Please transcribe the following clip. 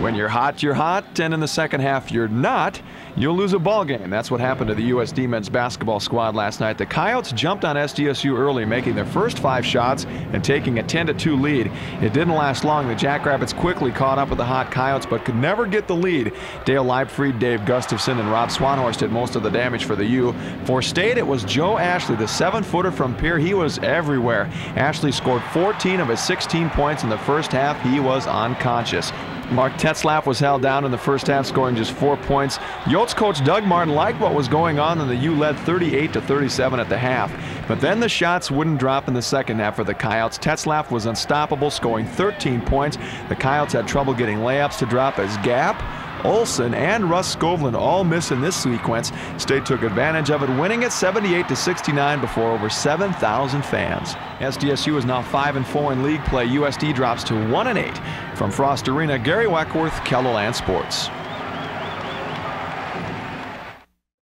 When you're hot, you're hot, and in the second half, you're not. You'll lose a ball game. That's what happened to the USD men's basketball squad last night. The Coyotes jumped on SDSU early, making their first five shots and taking a 10-2 lead. It didn't last long. The Jackrabbits quickly caught up with the hot Coyotes, but could never get the lead. Dale Leibfried, Dave Gustafson, and Rob Swanhorst did most of the damage for the U. For State, it was Joe Ashley, the seven-footer from Pierre. He was everywhere. Ashley scored 14 of his 16 points in the first half. He was unconscious. Mark Tetzlaff was held down in the first half, scoring just four points. Yotes coach Doug Martin liked what was going on, and the U led 38 to 37 at the half. But then the shots wouldn't drop in the second half for the Coyotes. Tetzlaff was unstoppable, scoring 13 points. The Coyotes had trouble getting layups to drop as Gap, Olson, and Russ Skovlin all miss in this sequence. State took advantage of it, winning it 78 to 69 before over 7,000 fans. SDSU is now 5 and 4 in league play. USD drops to 1 and 8. From Frost Arena, Gary Weckwerth, KELOLAND Sports.